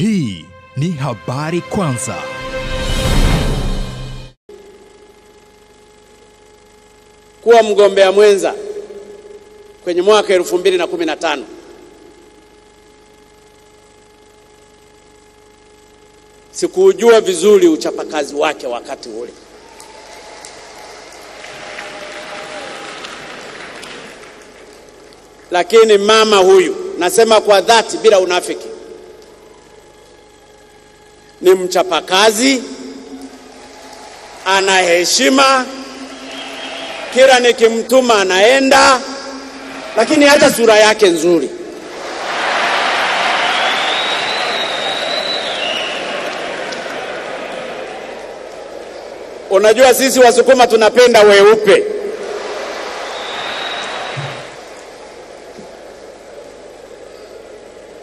Hii ni Habari Kwanza. kuwa mgombea mwenza kwenye mwaka 2015 sikuujua vizuri uchapakazi wake wakati ule, lakini mama huyu, nasema kwa dhati, bila unafiki, ni mchapakazi, ana heshima kila nikimtuma anaenda, lakini hata sura yake nzuri. Unajua sisi Wasukuma tunapenda weupe.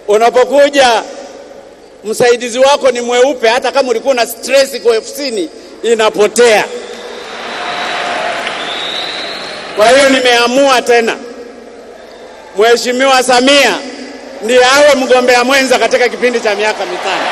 Unapokuja msaidizi wako ni mweupe, hata kama ulikuwa na stress kwa ofisini inapotea. Kwa hiyo nimeamua tena Mheshimiwa Samia ndiye awe mgombea mwenza katika kipindi cha miaka mitano.